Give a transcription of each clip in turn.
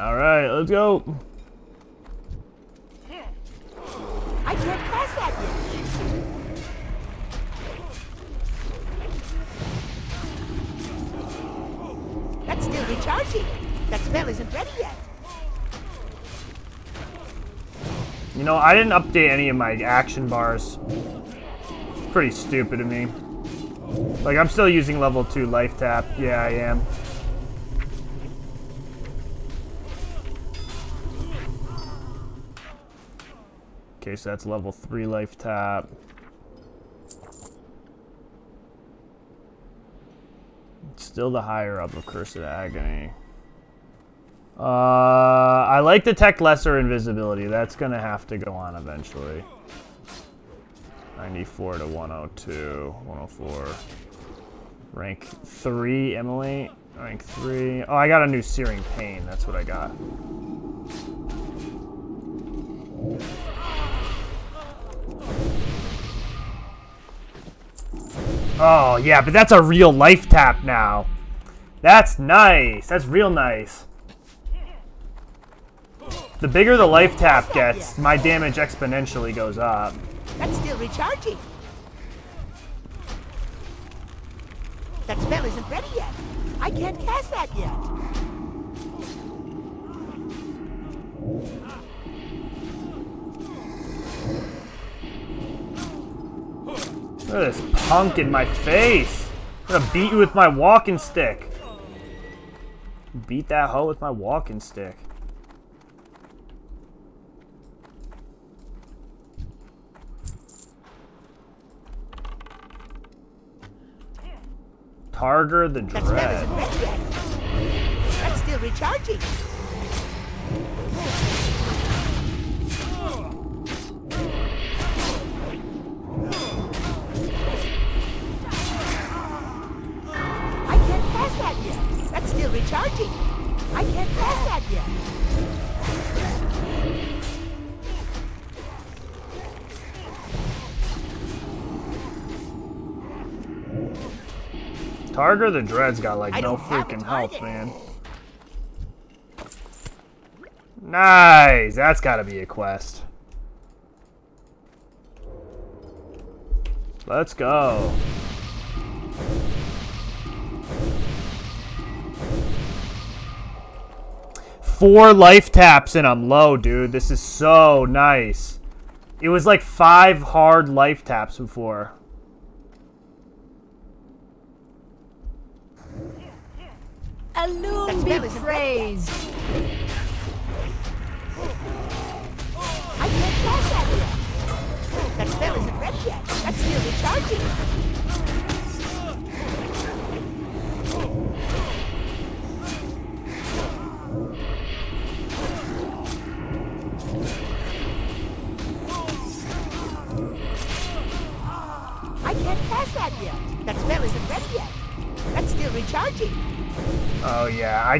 All right, let's go. I can't pass that yet. That's still recharging. That spell isn't ready yet. You know, I didn't update any of my action bars. Pretty stupid of me. Like, I'm still using level 2 life tap. Yeah, I am. Okay, so that's level 3 life tap. Still the higher up of Curse of Agony. Uh, I like Detect lesser invisibility. That's going to have to go on eventually. 94 to 102, 104. Rank 3, Emily. Rank 3. Oh, I got a new Searing Pain. That's what I got. Oh, yeah, but that's a real life tap now. That's nice. That's real nice. The bigger the life tap gets, my damage exponentially goes up. That's still recharging. That spell isn't ready yet. I can't cast that yet. Look at this punk in my face. I'm gonna beat you with my walking stick. Beat that hoe with my walking stick. Targorr the Dread. isn't ready yet. That's still recharging. The Dread's got like I no don't have a freaking health, man. Nice! That's gotta be a quest. Let's go. Four life taps and I'm low, dude. This is so nice. It was like five hard life taps before. Alone be spell isn't praised. I can't pass that yet. That spell isn't ready yet. That's still recharging.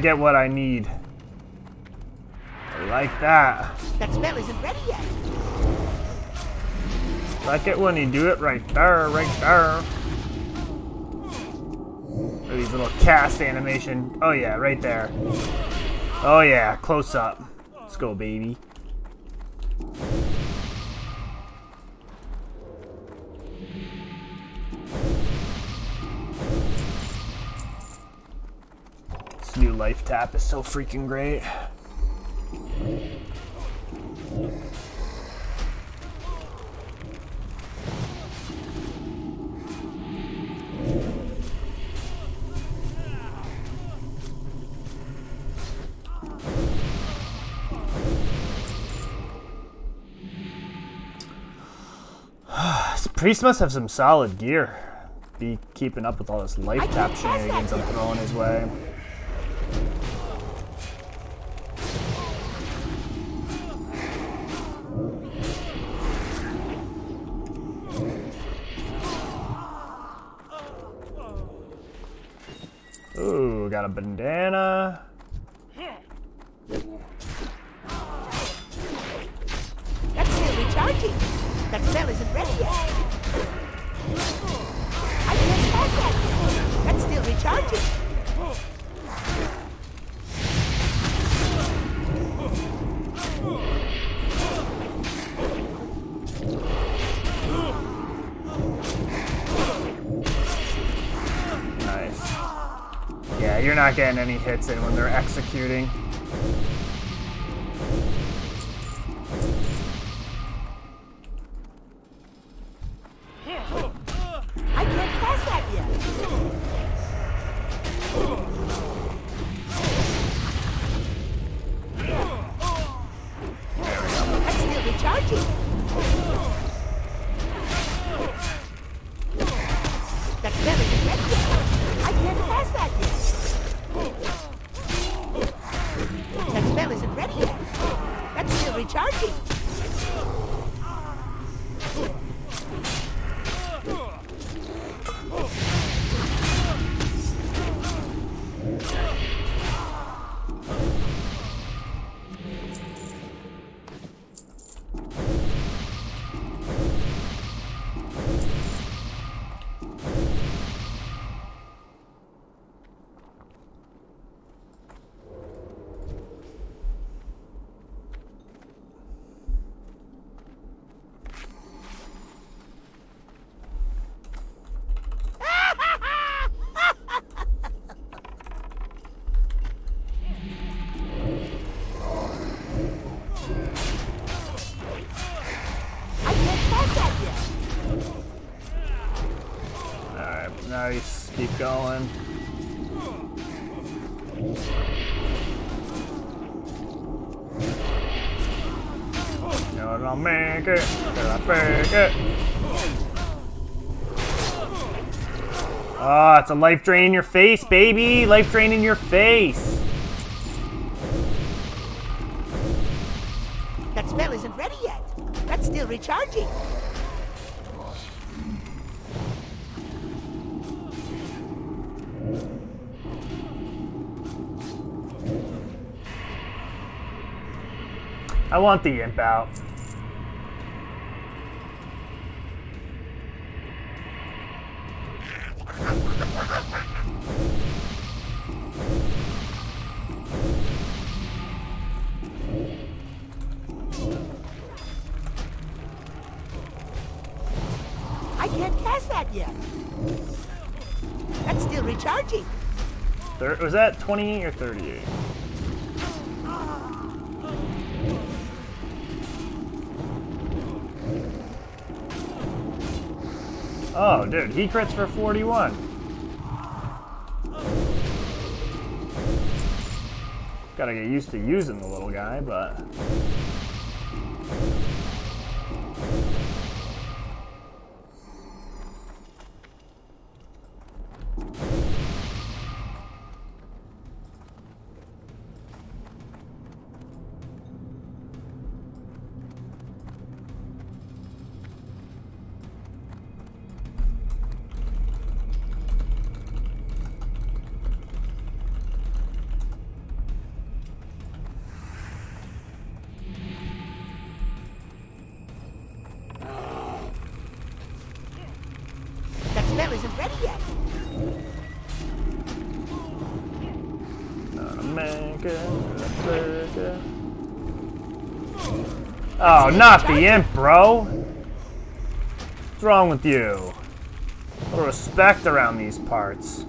Get what I need. I like that. That spell isn't ready yet. Like it when you do it right there, right there. Look at These little cast animation. Oh yeah, right there. Oh yeah, close up. Let's go, baby. Life tap is so freaking great. This priest must have some solid gear. Be keeping up with all this life tap shenanigans I'm throwing his way. Ooh, got a bandana. That's still recharging. That spell isn't ready yet. I can't pass that. That's still recharging. Not getting any hits in when they're executing. Going. Gonna make it. Gonna fake it. Ah, it's a life drain in your face, baby. Life drain in your face. Want the imp out. I can't cast that yet. That's still recharging. Thir- was that 28 or 38? Oh, dude, he crits for 41. Gotta get used to using the little guy, but... not the imp, bro! What's wrong with you? A little respect around these parts.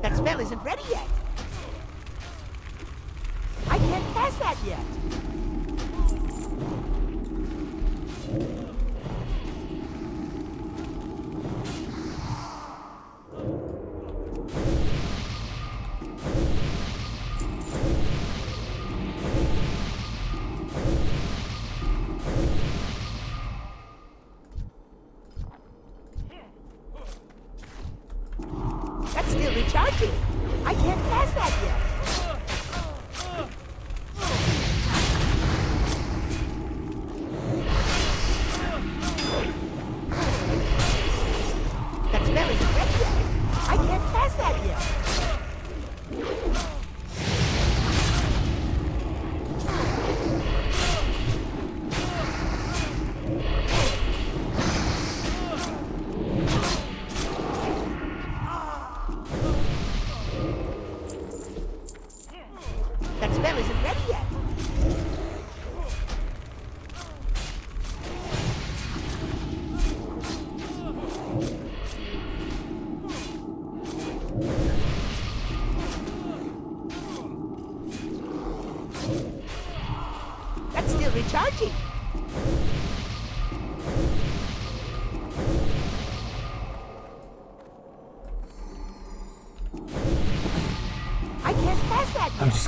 That spell isn't ready yet. I can't cast that yet.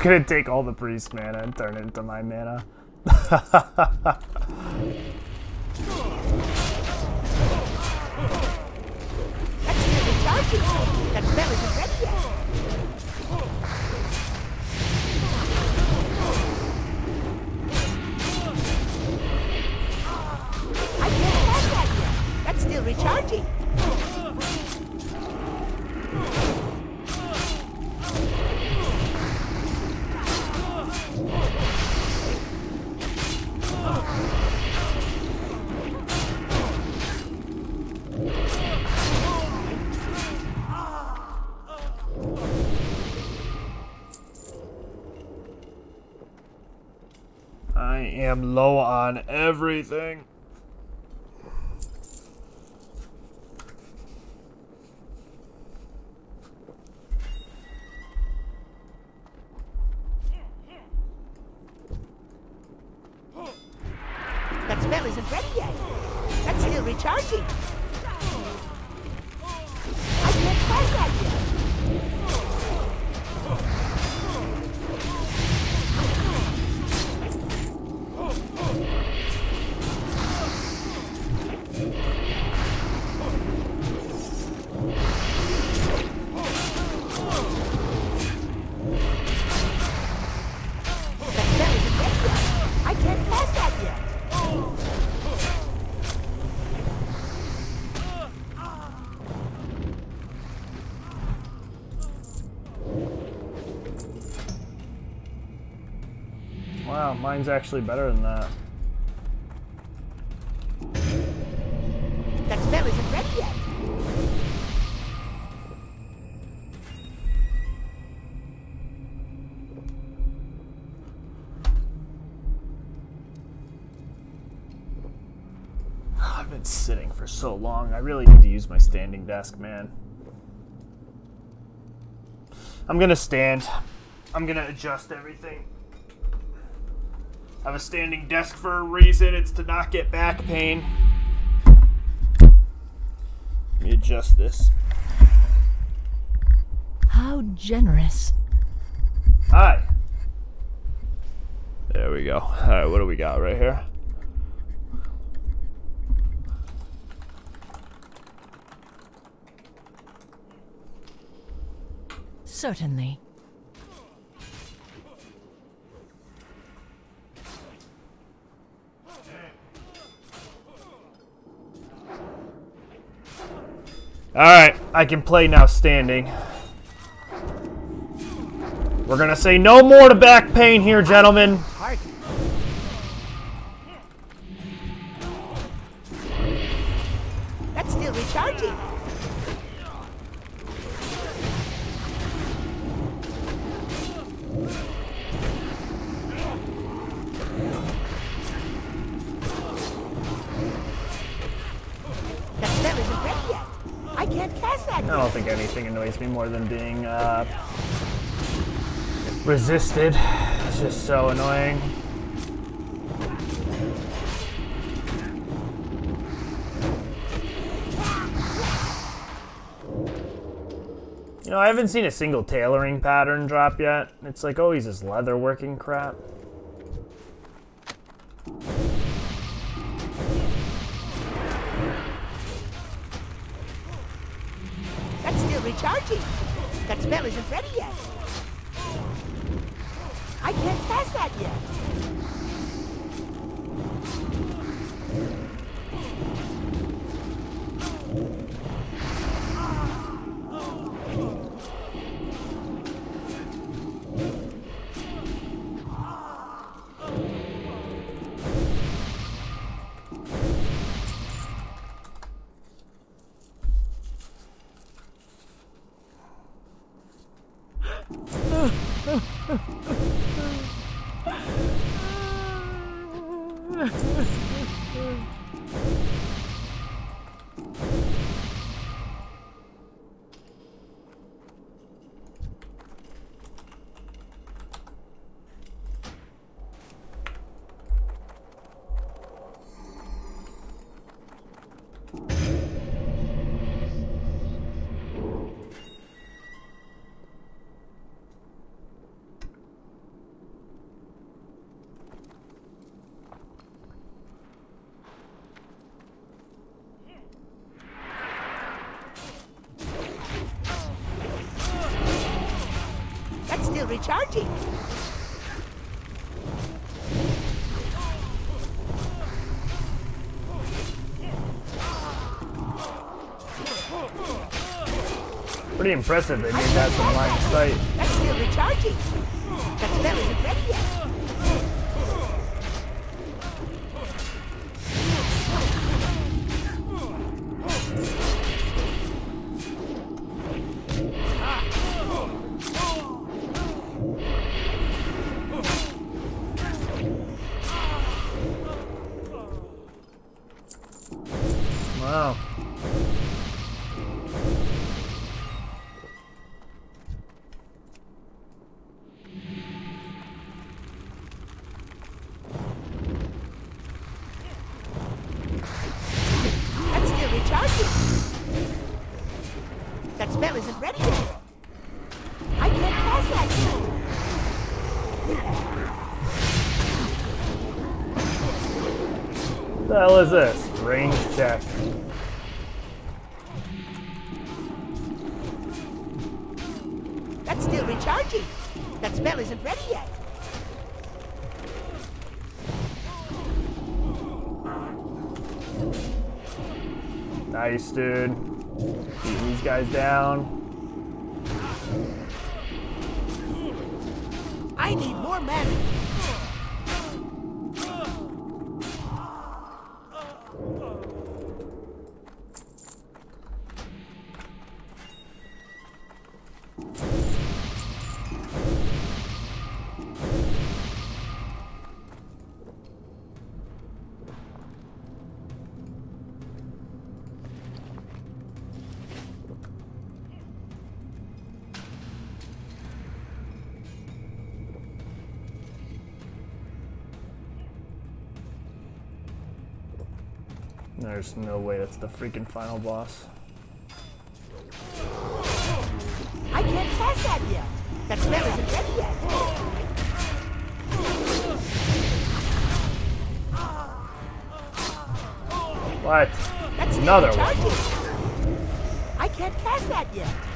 Gonna take all the priest mana and turn it into my mana. That's still recharging. Am low on everything. That spell isn't ready yet. That's still recharging. Mine's actually better than that. That spell isn't ready yet. I've been sitting for so long. I really need to use my standing desk, man. I'm gonna stand. I'm gonna adjust everything. I have a standing desk for a reason. It's to not get back pain. Let me adjust this. How generous. Hi. There we go. All right, what do we got right here? Certainly. All right, I can play now standing. We're gonna say no more to back pain here, gentlemen. That's still recharging. Annoys me more than being uh, resisted. It's just so annoying. You know, I haven't seen a single tailoring pattern drop yet. It's like always this leather working crap. Still recharging. Pretty impressive they made that some line of sight. That's still recharging. That spell isn't ready yet. That spell isn't ready yet. I can't cast that yet. The hell is this? Range check. That's still recharging. That spell isn't ready yet. Nice, dude. These guys down. I need more mana. There's no way that's the freaking final boss. I can't cast that yet. That spell isn't ready yet. What? That's Another one. I can't pass that yet.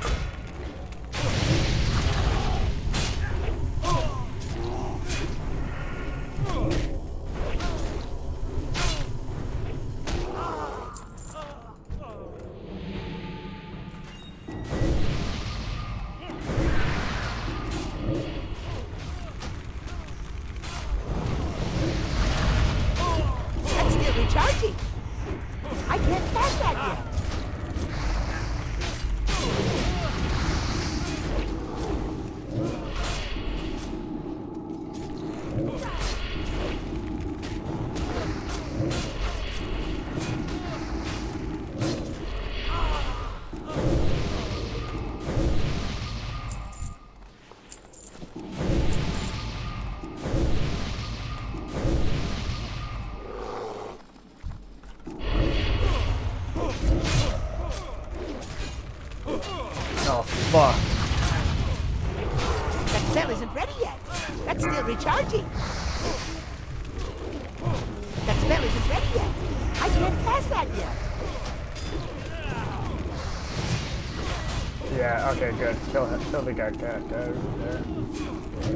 Kill him. Kill the guy, guy, guy over there.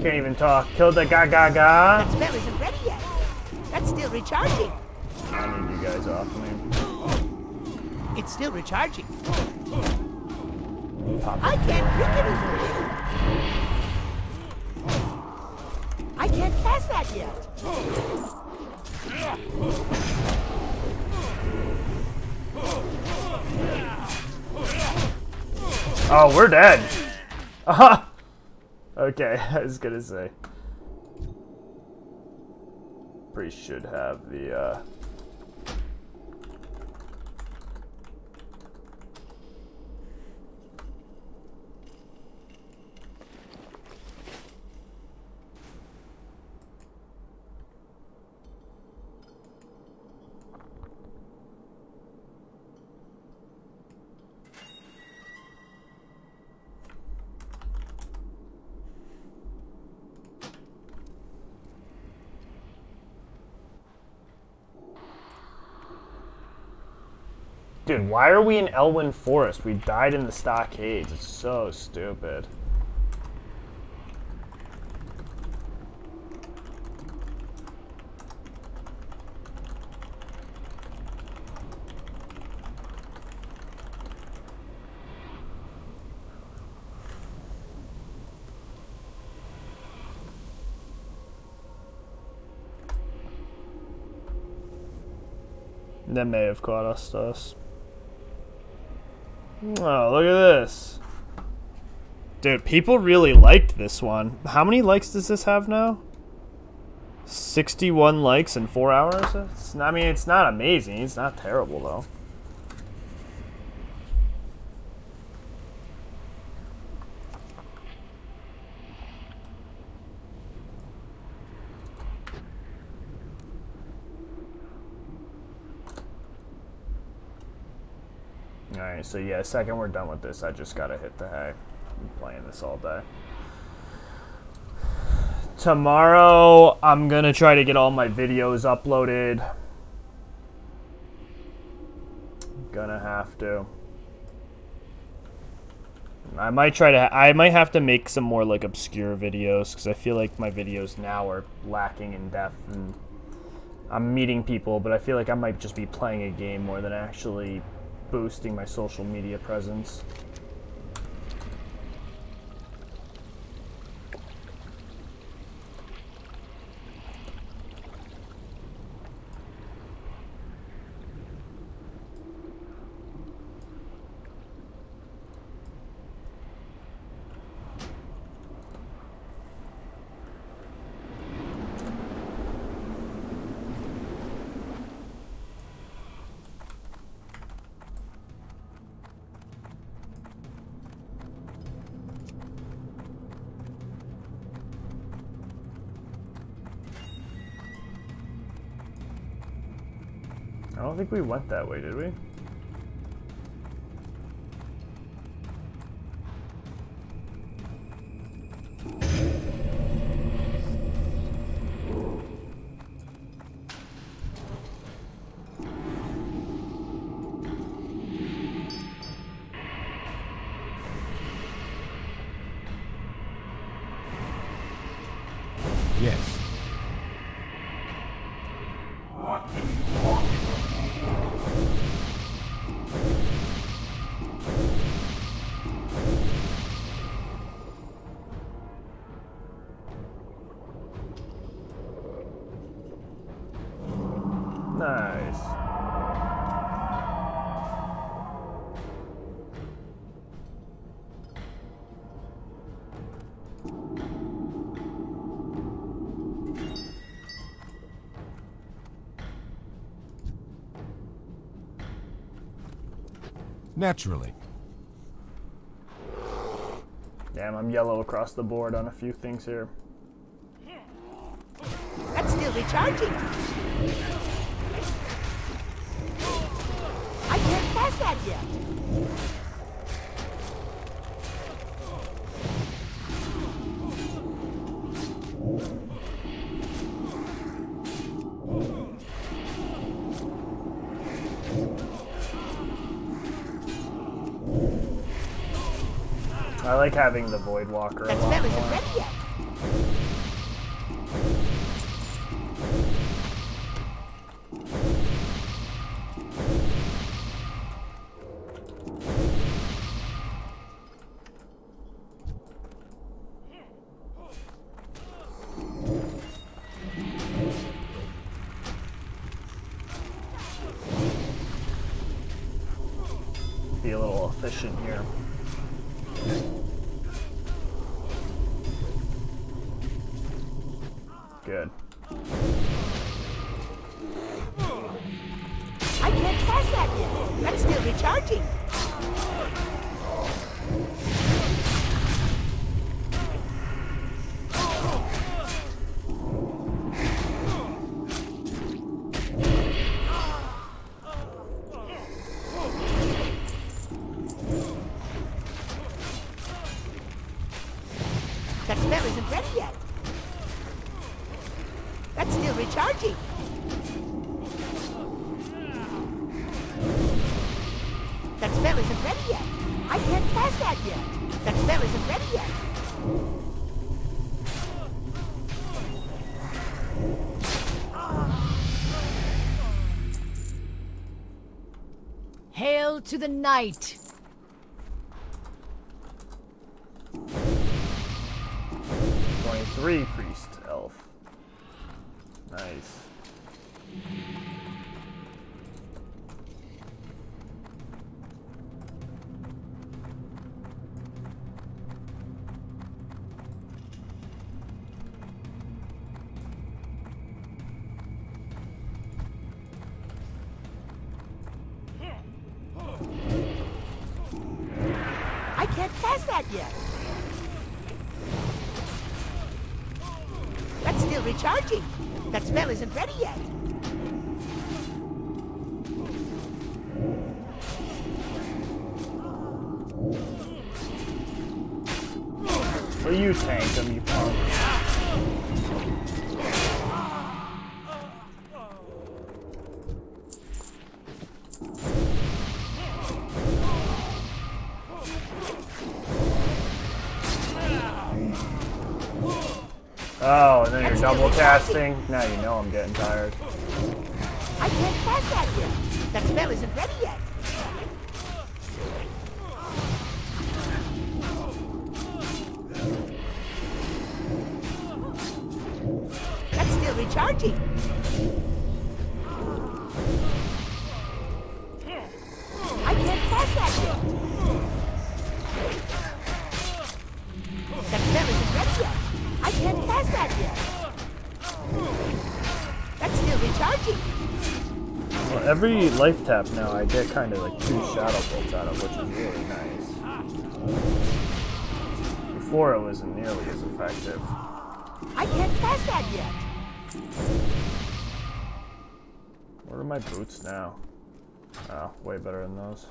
Can't even talk. Kill the guy, guy. That spell isn't ready yet. That's still recharging. I need you guys off me. It's still recharging. I can't drink anything. I can't cast that yet. Oh, we're dead. Uh-huh. Okay, I was gonna say. Priest should have the, uh... Dude, why are we in Elwynn Forest? We died in the stockades. It's so stupid. That may have cost us. Oh, look at this. Dude, people really liked this one. How many likes does this have now? 61 likes in four hours? It's, I mean, it's not amazing. It's not terrible, though. Alright, so yeah, second we're done with this, I just gotta hit the hay. I'm playing this all day. Tomorrow, I'm gonna try to get all my videos uploaded. Gonna have to. I might try to. I might have to make some more like obscure videos because I feel like my videos now are lacking in depth and I'm meeting people, but I feel like I might just be playing a game more than actually boosting my social media presence. I don't think we went that way, did we? Naturally. Damn, I'm yellow across the board on a few things here. That's still recharging. I can't pass that yet. I like having the Void Walker a That lot isn't more. ready yet. To the night! Twenty-three priest elf. Nice. Casting? Now you know I'm getting tired. Every life tap now I get kind of like two shadow bolts out of, which is really nice. Before it wasn't nearly as effective. I can't cast that yet. Where are my boots now? Oh, way better than those.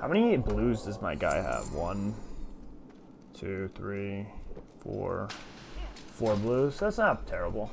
How many blues does my guy have? One, two, three, four, four blues. That's not terrible.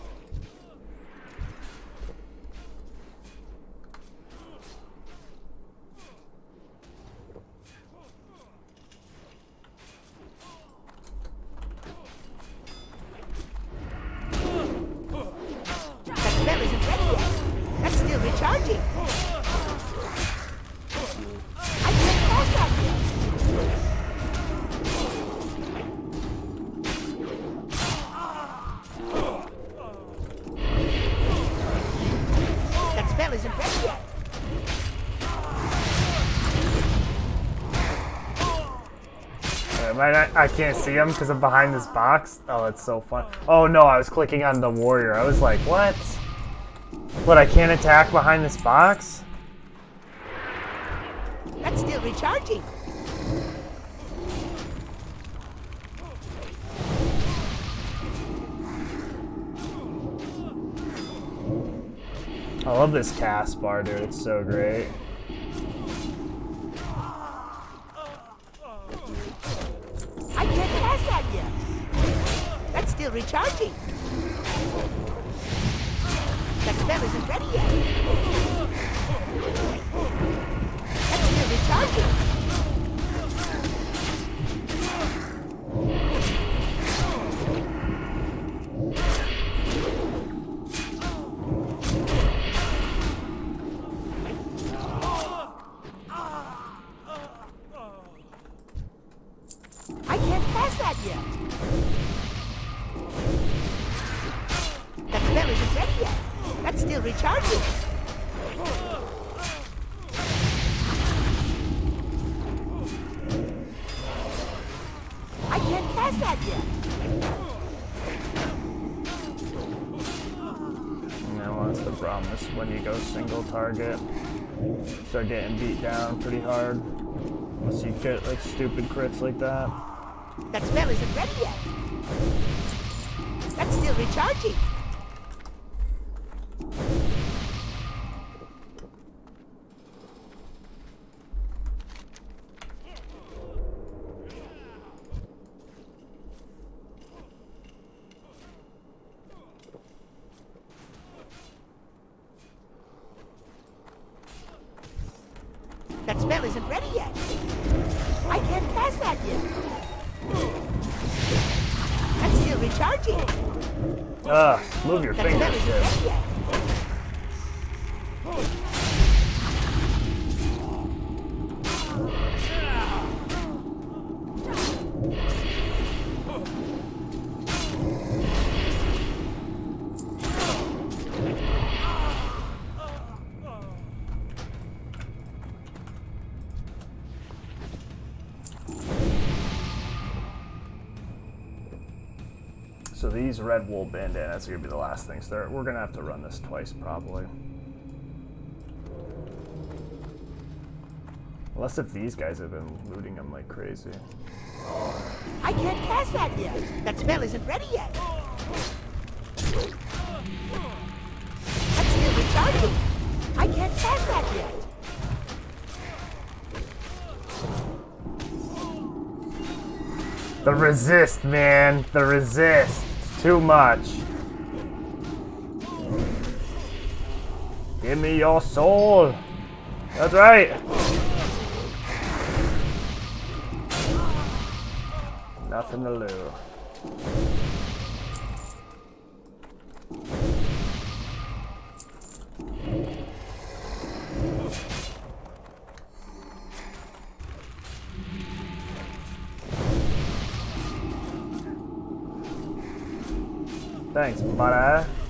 Can't see him because I'm behind this box. Oh, that's so fun. Oh no, I was clicking on the warrior. I was like, what? What, I can't attack behind this box? That's still recharging. I love this cast bar, dude. It's so great. Still recharging. That spell isn't ready yet. That's still recharging. Target. Start getting beat down pretty hard. Unless you get like stupid crits like that. That spell isn't ready yet. That's still recharging. That spell isn't ready yet. I can't cast that yet. That's still recharging. Ugh, move your That spell fingers, red wool bandanas are gonna be the last things. They're, we're gonna have to run this twice probably. Unless if these guys have been looting them like crazy. I can't cast that yet. That spell isn't ready yet. That's still recharging. I can't cast that yet. The resist, man. The resist. Too much. Give me your soul. That's right. Nothing to lose. Thanks, buddy.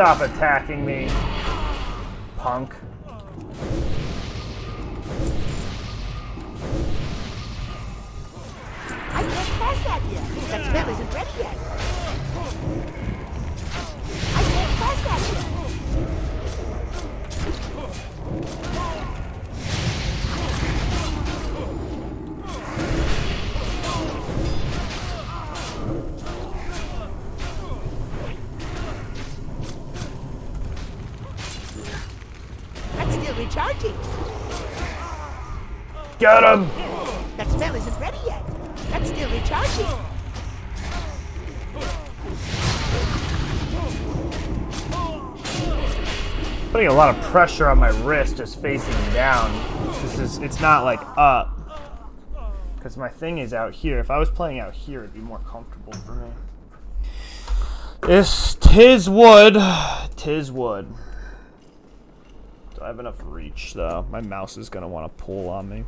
Stop attacking me, punk? Get him! That spell isn't ready yet. That's still recharging. Putting a lot of pressure on my wrist just facing down. This is, it's not like up. Because my thing is out here. If I was playing out here, it'd be more comfortable for me. It's tis wood. Tis wood. Do I have enough reach though? My mouse is gonna want to pull on me.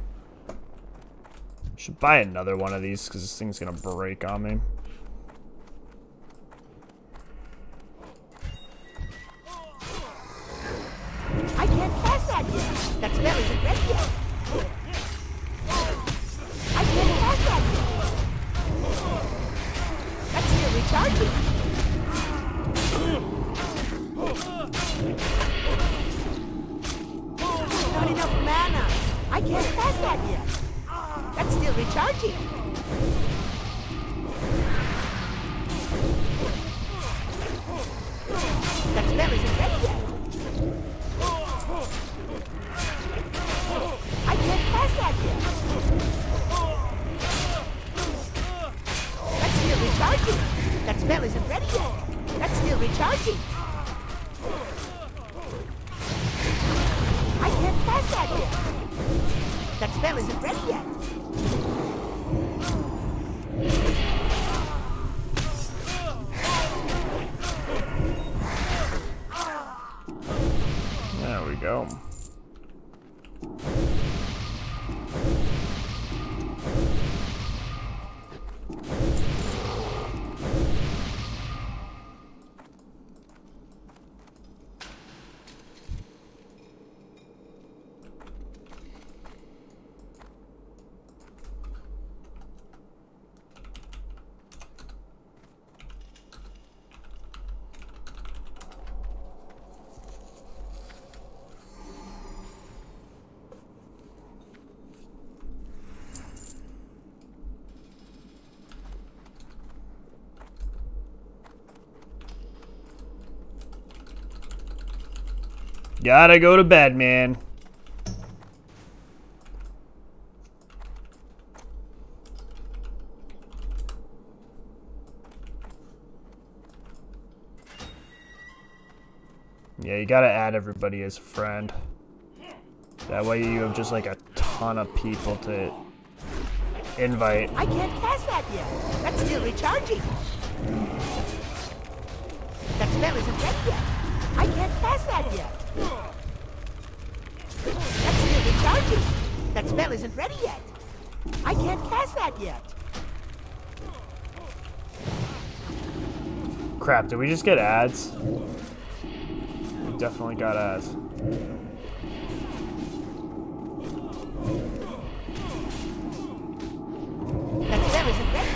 Should buy another one of these because this thing's gonna break on me. I can't cast that yet. That spell isn't. I can't cast that yet. That's still recharging. Not enough mana. I can't pass that yet. That's still recharging. That spell isn't ready yet. I can't cast that yet. That's still recharging. That spell isn't ready yet. That's still recharging. I can't cast that yet. That spell isn't ready yet. Gotta go to bed, man. Yeah, you gotta add everybody as a friend. That way you have just like a ton of people to invite. I can't cast that yet. That's still recharging. That spell isn't ready yet. I can't cast that yet. That's still recharging. That spell isn't ready yet. I can't cast that yet. Crap, did we just get ads? We definitely got ads. That spell isn't ready.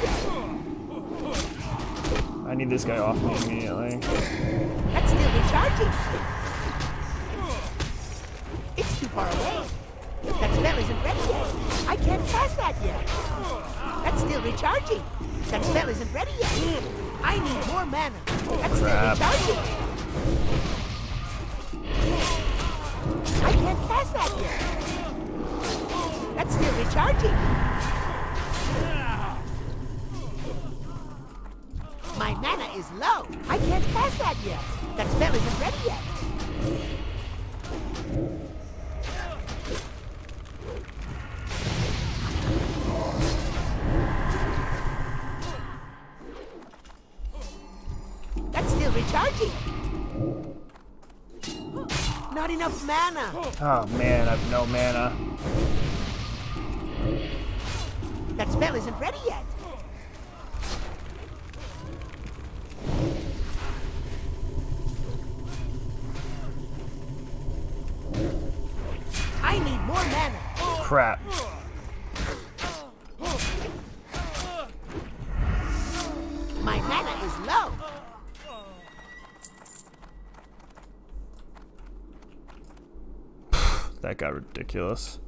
I need this guy off me immediately. That's still recharging. Far away. That spell isn't ready yet. I can't cast that yet. That's still recharging. That spell isn't ready yet. I need more mana. That's Crap. still recharging. I can't cast that yet. That's still recharging. My mana is low. I can't cast that yet. That spell isn't ready yet. Recharging. Not enough mana. Oh man, I have no mana. That spell isn't ready yet. Ridiculous.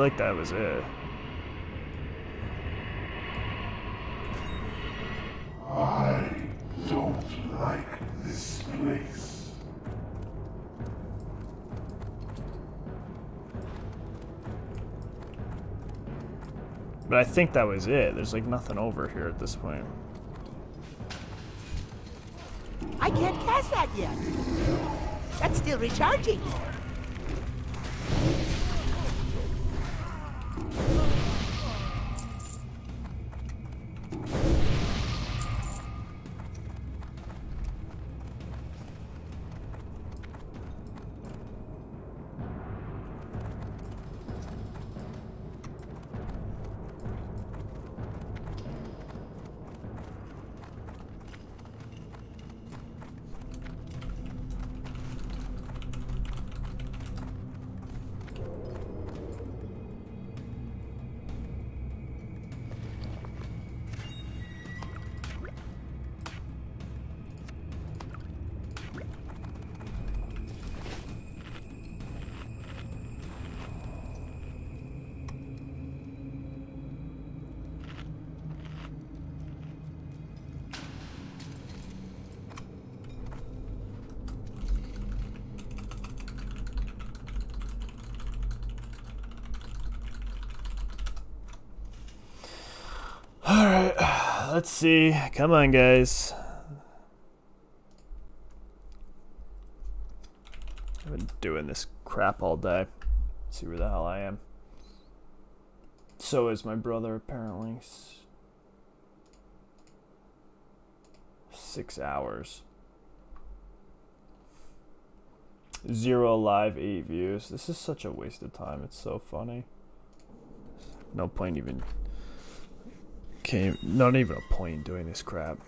Feel like that was it. I don't like this place. But I think that was it. There's like nothing over here at this point. I can't cast that yet. That's still recharging. See. Come on, guys. I've been doing this crap all day. Let's see where the hell I am. So is my brother, apparently. Six hours. Zero live, eight views. This is such a waste of time. It's so funny. No point even. Came. Not even a point in doing this crap.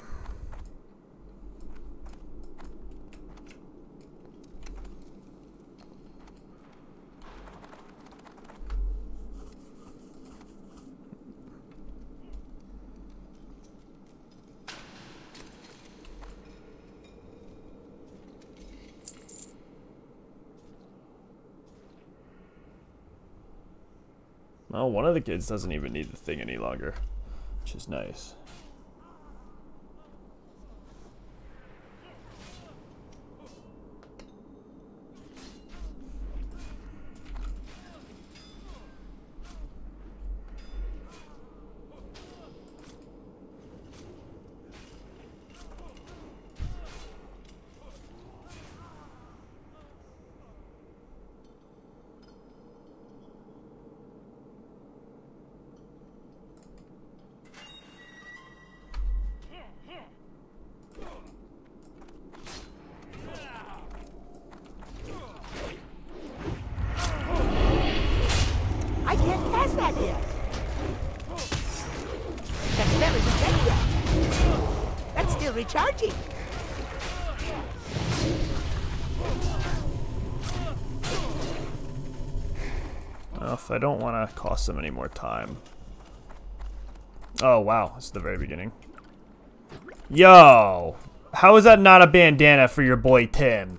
Oh, one of the kids doesn't even need the thing any longer, which is nice. I don't want to cost them any more time. Oh, wow. It's the very beginning. Yo! How is that not a bandana for your boy Tim?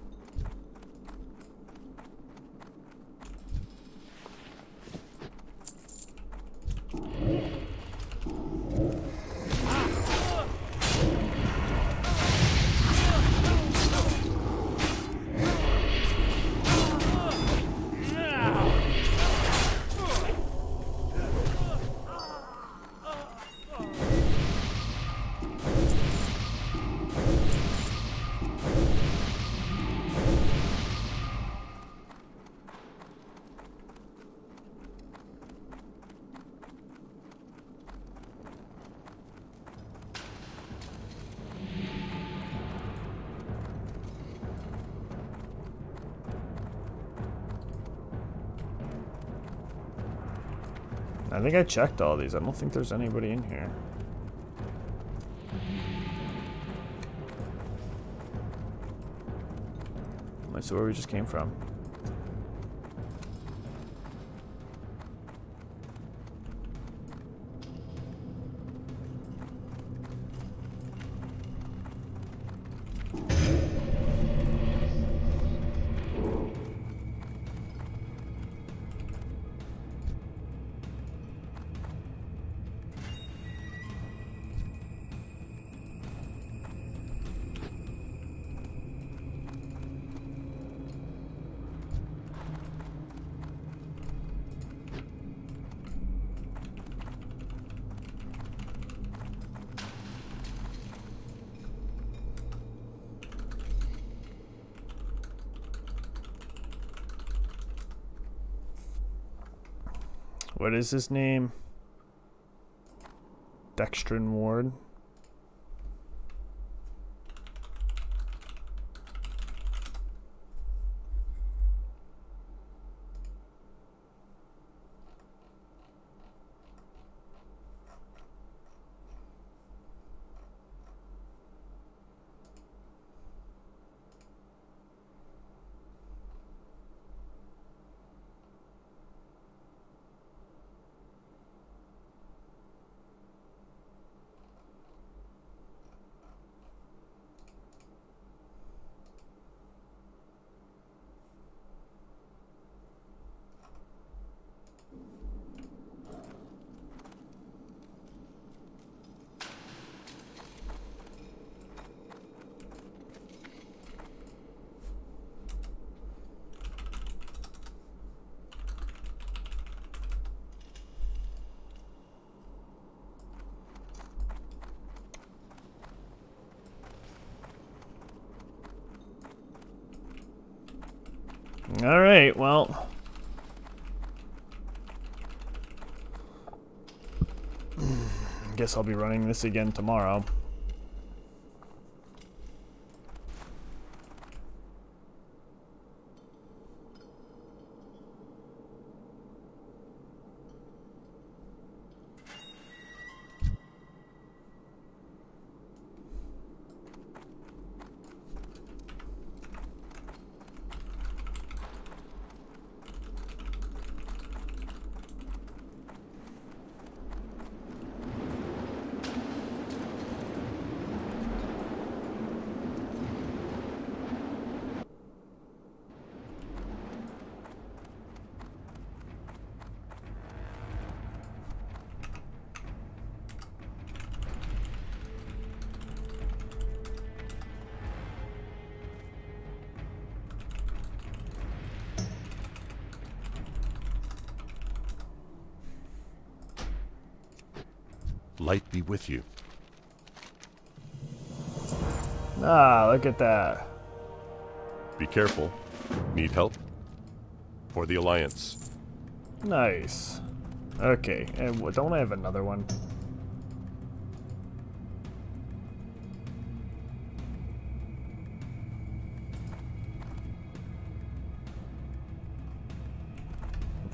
Think I checked all these. I don't think there's anybody in here. That's where we just came from. What is his name? Dextren Ward. All right, well. I guess I'll be running this again tomorrow. Light be with you. Ah, look at that. Be careful. Need help? For the Alliance. Nice. Okay, and don't I have another one?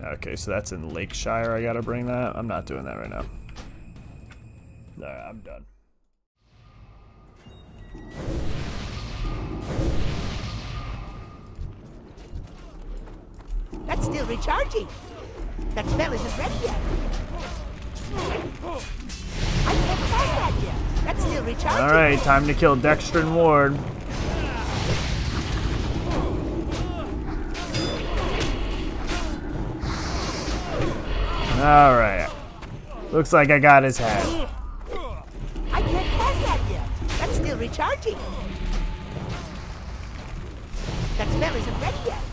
Okay, so that's in Lakeshire. I gotta bring that. I'm not doing that right now. I'm done. That's still recharging. That spell isn't ready yet. I can't cast that yet. That's still recharging. Alright, time to kill Dextren Ward. Alright. Looks like I got his head. Recharging. That spell isn't ready yet.